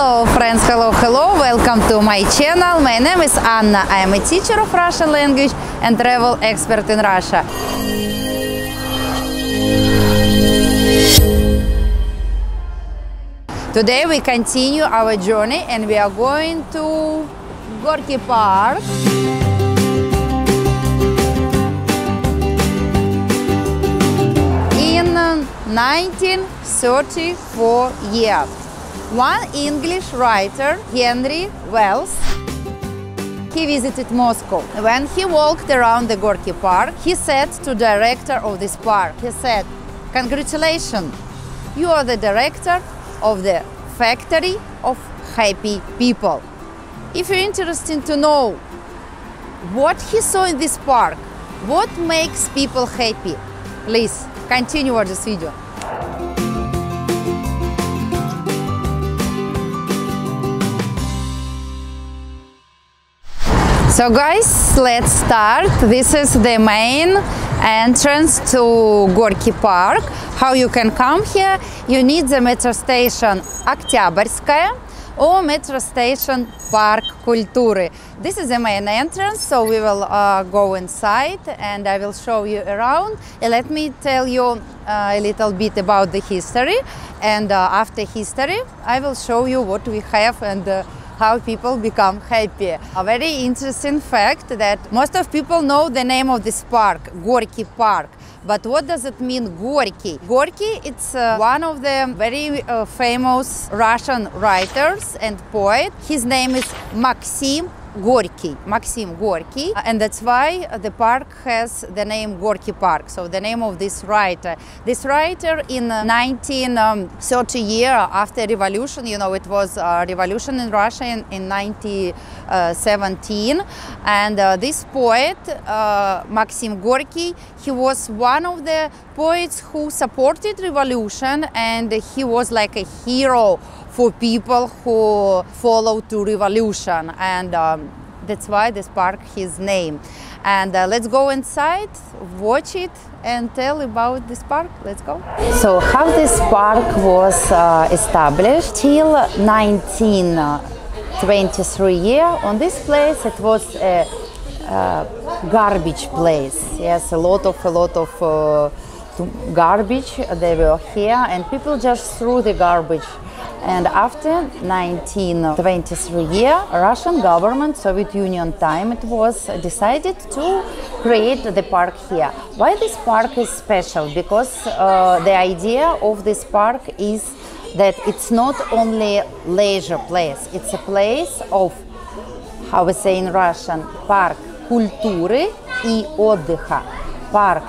Hello friends, hello, hello, welcome to my channel. My name is Anna. I am a teacher of Russian language and travel expert in Russia. Today we continue our journey and we are going to Gorky Park. In 1934 year, one English writer, Henry Wells, he visited Moscow. When he walked around the Gorky Park, he said to director of this park, he said, congratulations, you are the director of the factory of happy people. If you're interested to know what he saw in this park, what makes people happy, please continue watch this video. So guys, let's start. This is the main entrance to Gorky Park. How you can come here? You need the metro station Октябрьская or metro station Park Kultury. This is the main entrance, so we will uh, go inside and I will show you around. And let me tell you uh, a little bit about the history and uh, after history I will show you what we have and uh, how people become happy. A very interesting fact that most of people know the name of this park, Gorky Park. But what does it mean, Gorky? Gorky, it's uh, one of the very uh, famous Russian writers and poet. His name is Maxim Gorky, Maxim Gorky, and that's why the park has the name Gorky Park. So the name of this writer. This writer in 1930 year after revolution, you know, it was a revolution in Russia in, in 1917, and uh, this poet uh, Maxim Gorky, he was one of the poets who supported revolution, and he was like a hero for people who follow to revolution and um, that's why this park his name. And uh, let's go inside watch it and tell about this park let's go. So how this park was uh, established till 1923 year on this place it was a, a garbage place. Yes a lot of a lot of uh, garbage they were here and people just threw the garbage and after 1923 year, Russian government, Soviet Union time, it was decided to create the park here. Why this park is special? Because uh, the idea of this park is that it's not only leisure place, it's a place of, how we say in Russian, park культуры и отдыха. Park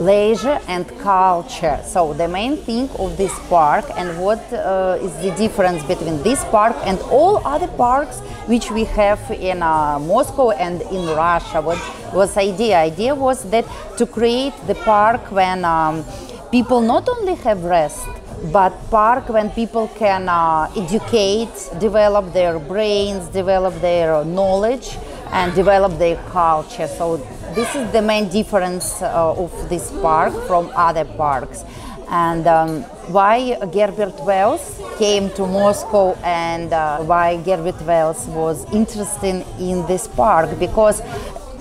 leisure and culture. So the main thing of this park and what uh, is the difference between this park and all other parks which we have in uh, Moscow and in Russia. What was idea? Idea was that to create the park when um, people not only have rest but park when people can uh, educate, develop their brains, develop their knowledge and develop their culture. So this is the main difference uh, of this park from other parks. And um, why Gerbert Wells came to Moscow and uh, why Gerbert Wells was interested in this park because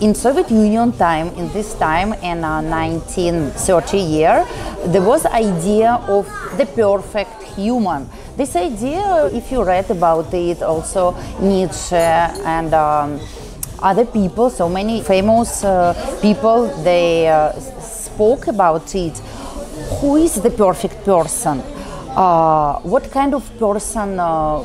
in Soviet Union time, in this time in uh, 1930 year, there was idea of the perfect human. This idea, if you read about it, also Nietzsche and um, other people, so many famous uh, people, they uh, spoke about it. Who is the perfect person? Uh, what kind of person uh,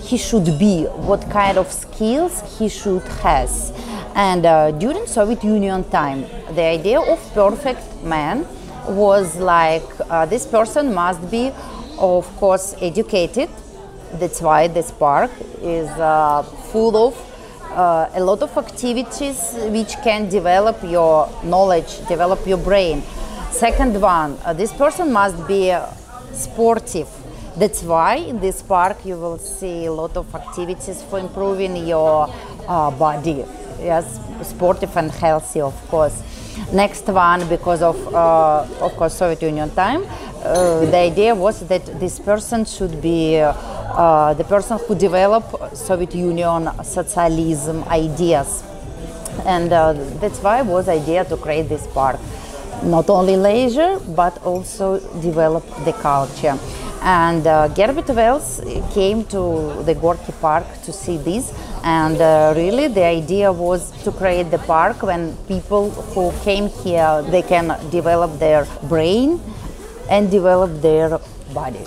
he should be? What kind of skills he should has? And uh, during Soviet Union time, the idea of perfect man was like uh, this person must be, of course, educated. That's why this park is full of uh, a lot of activities which can develop your knowledge, develop your brain. Second one, uh, this person must be uh, sportive. That's why in this park you will see a lot of activities for improving your uh, body. Yes, sportive and healthy, of course. Next one, because of uh, of course Soviet Union time, uh, the idea was that this person should be uh, the person who developed Soviet Union socialism ideas. And uh, that's why was idea to create this park. Not only leisure, but also develop the culture. And uh, Gerbert Wells came to the Gorky Park to see this. And uh, really, the idea was to create the park when people who came here they can develop their brain and develop their body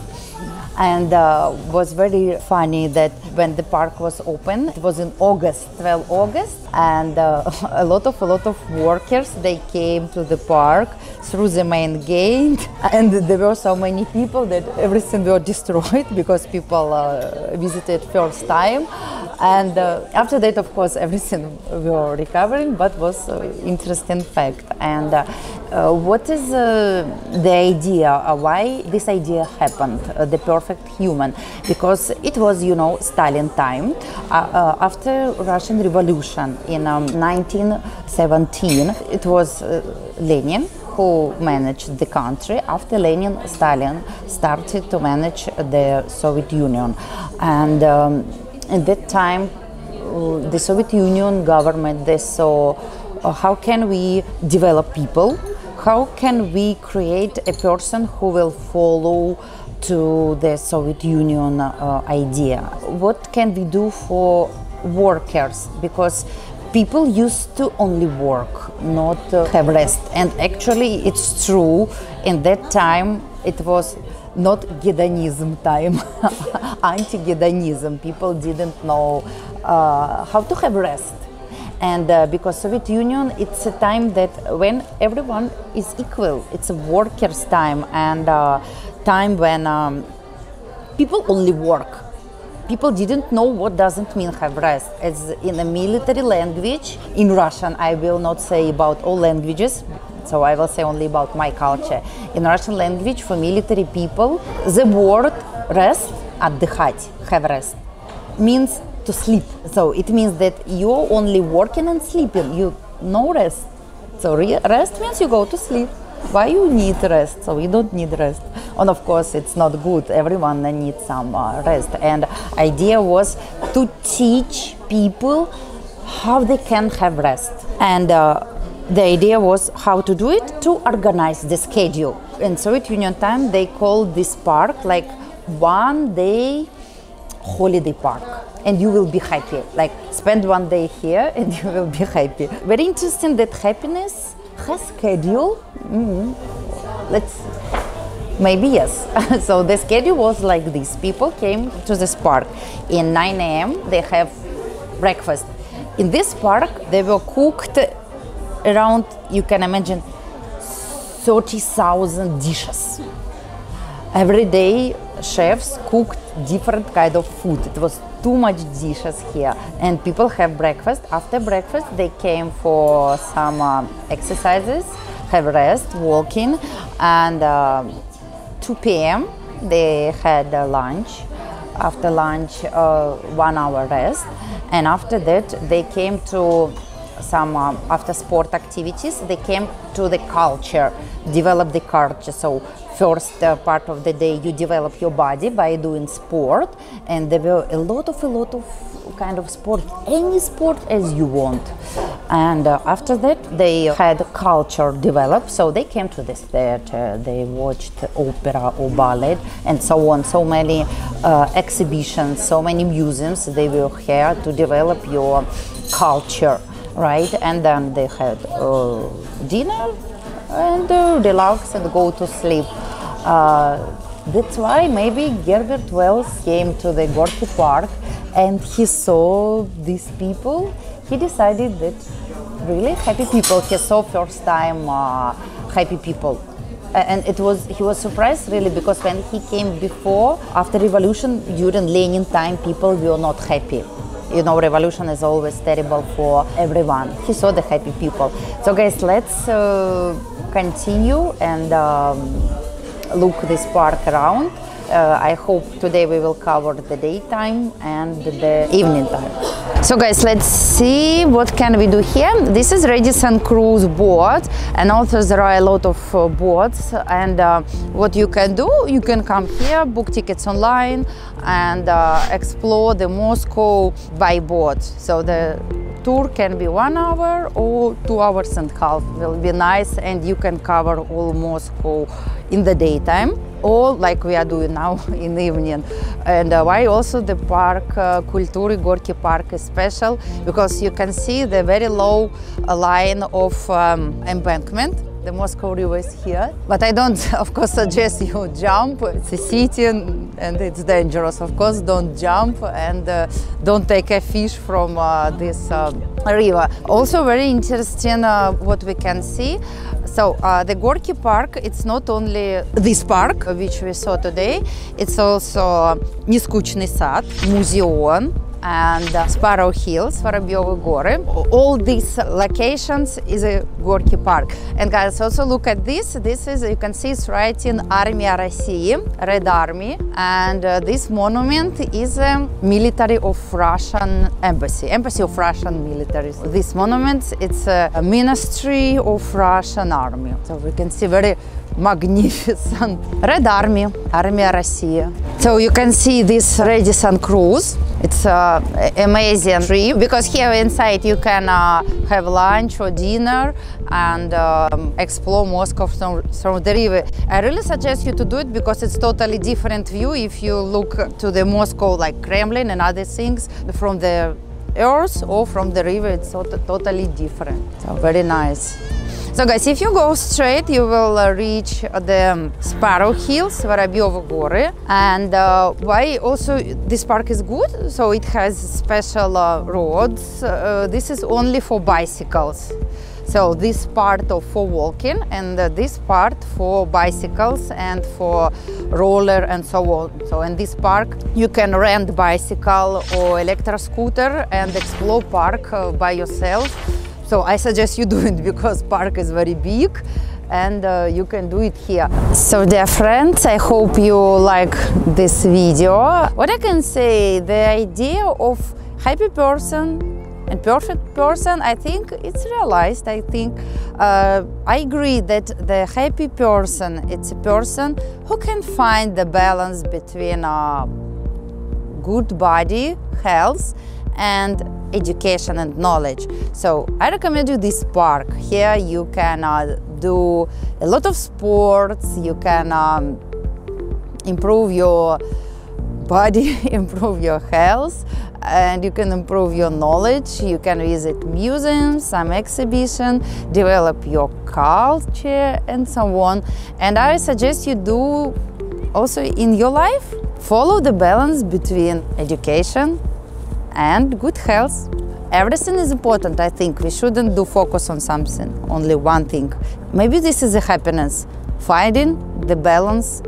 and uh, was very funny that when the park was open it was in august 12 august and uh, a lot of a lot of workers they came to the park through the main gate and there were so many people that everything was destroyed because people uh, visited first time. And uh, after that of course everything were recovering but was uh, interesting fact. And uh, what is the idea why this idea happened the perfect human because it was you know stalin time. After russian revolution in um, 1917 it was lenin who managed the country. After Lenin, Stalin started to manage the Soviet Union. And um, at that time, uh, the Soviet Union government they saw uh, how can we develop people, how can we create a person who will follow to the Soviet Union uh, idea. What can we do for workers? Because people used to only work, not uh, have rest. And actually, it's true. In that time, it was not hedonism time, anti-hedonism. People didn't know uh, how to have rest And uh, because Soviet Union, it's a time that when everyone is equal, it's a workers' time and uh, time when um, people only work. People didn't know what doesn't mean have rest. As in a military language, in Russian, I will not say about all languages so I will say only about my culture. In Russian language, for military people, the word rest, отдыхать, have rest, means to sleep. So it means that you're only working and sleeping. You no rest. So rest means you go to sleep. Why you need rest? So we don't need rest. And of course, it's not good. Everyone needs some uh, rest. And idea was to teach people how they can have rest. And uh, the idea was how to do it to organize the schedule. In Soviet Union time, they called this park like one day holiday park and you will be happy. Like spend one day here and you will be happy. Very interesting that happiness has schedule. Mm-hmm. Let's maybe yes. so the schedule was like this. People came to this park in 9 a.m. They have breakfast. In this park, they were cooked around, you can imagine, 30,000 dishes. Every day, chefs cooked different kind of food. It was too much dishes here, and people have breakfast. After breakfast, they came for some uh, exercises, have rest, walking, and uh, 2 p.m. they had uh, lunch. After lunch, uh, one hour rest, and after that, they came to some um, after sport activities they came to the culture develop the culture. So first uh, part of the day you develop your body by doing sport and there were a lot of a lot of kind of sport any sport as you want. And uh, after that they had culture develop. So they came to this theater they watched opera or ballet and so on. So many uh, exhibitions so many museums they were here to develop your culture right? And then they had uh, dinner and uh, relax and go to sleep. Uh, that's why maybe Gerbert Wells came to the Gorky Park and he saw these people. He decided that really happy people. He saw first time uh, happy people and it was he was surprised really because when he came before after revolution during lenin time people were not happy you know, revolution is always terrible for everyone. He saw the happy people. So, guys, let's uh, continue and um, look this park around. Uh, I hope today we will cover the daytime and the evening time. So guys, let's see what can we do here. This is Radisson Cruise boat and also there are a lot of uh, boats and uh, what you can do, you can come here, book tickets online and uh, explore the Moscow by boat. So the tour can be one hour or two hours and a half will be nice and you can cover all Moscow in the daytime or like we are doing now in evening. And uh, why also the park, uh, Kultury Gorky Park is special because you can see the very low line of um, embankment the Moscow River is here, but I don't, of course, suggest you jump. It's a city and, it's dangerous. Of course, don't jump and uh, don't take a fish from uh, this uh, river. Also, very interesting uh, what we can see. So uh, the Gorky Park, it's not only this park which we saw today. It's also uh, Neskuchny Sad, museum, and uh, Sparrow Hills, Воробьевы горы. All these locations is a Gorky Park. And guys, also look at this. This is, you can see it's writing Armia России, Red Army. And uh, this monument is a military of Russian embassy, embassy of Russian military. This monument, it's a ministry of Russian army. So we can see very magnificent. Red Army, Armia Russia. So you can see this Radisson cruise. It's uh, amazing trip because here inside you can uh, have lunch or dinner and um, explore Moscow from, from the river. I really suggest you to do it because it's totally different view if you look to the Moscow like Kremlin and other things from the earth or from the river. It's totally different. So very nice. So guys, if you go straight, you will uh, reach the um, Sparrow Hills, Vorobyovy Gory. And uh, why also this park is good? So it has special uh, roads. Uh, this is only for bicycles. So this part of for walking and uh, this part for bicycles and for roller and so on. So in this park you can rent bicycle or electric scooter and explore park uh, by yourself so I suggest you do it because park is very big and uh, you can do it here. So dear friends, I hope you like this video. What I can say, the idea of happy person and perfect person, I think it's realized. I think uh, I agree that the happy person, it's a person who can find the balance between a good body, health, and education and knowledge. So I recommend you this park. Here you can uh, do a lot of sports, you can um, improve your body, improve your health, and you can improve your knowledge. You can visit museums, some exhibition, develop your culture and so on. And I suggest you do also in your life, follow the balance between education, and good health. Everything is important, I think. We shouldn't do focus on something, only one thing. Maybe this is a happiness, finding the balance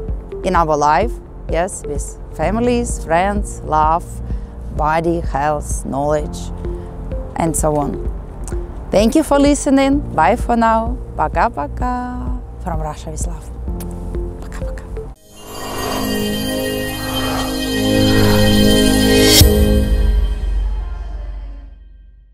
in our life, yes, with families, friends, love, body, health, knowledge, and so on. Thank you for listening. Bye for now. Пока-пока. From Russia, Vislav. Пока-пока.